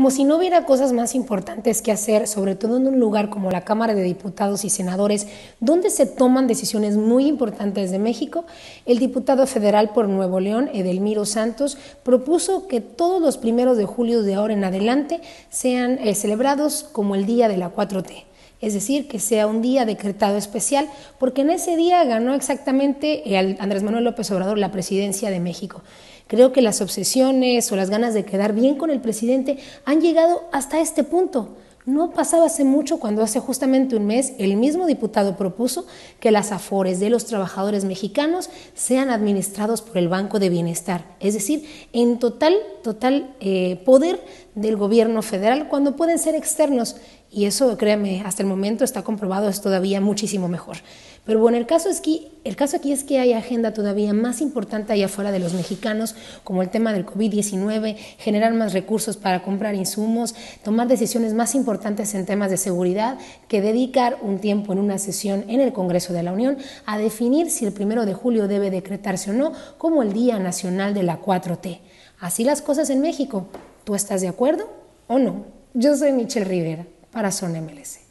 Como si no hubiera cosas más importantes que hacer, sobre todo en un lugar como la Cámara de Diputados y Senadores, donde se toman decisiones muy importantes de México, el diputado federal por Nuevo León, Edelmiro Santos, propuso que todos los primeros de julio de ahora en adelante sean eh, celebrados como el Día de la 4T es decir, que sea un día decretado especial, porque en ese día ganó exactamente Andrés Manuel López Obrador la presidencia de México. Creo que las obsesiones o las ganas de quedar bien con el presidente han llegado hasta este punto. No pasaba hace mucho cuando hace justamente un mes el mismo diputado propuso que las afores de los trabajadores mexicanos sean administrados por el Banco de Bienestar, es decir, en total, total eh, poder del gobierno federal cuando pueden ser externos. Y eso, créeme, hasta el momento está comprobado, es todavía muchísimo mejor. Pero bueno, el caso, es que, el caso aquí es que hay agenda todavía más importante allá afuera de los mexicanos, como el tema del COVID-19, generar más recursos para comprar insumos, tomar decisiones más importantes en temas de seguridad, que dedicar un tiempo en una sesión en el Congreso de la Unión a definir si el primero de julio debe decretarse o no como el Día Nacional de la 4T. Así las cosas en México. ¿Tú estás de acuerdo o no? Yo soy Michelle Rivera para Son MLS.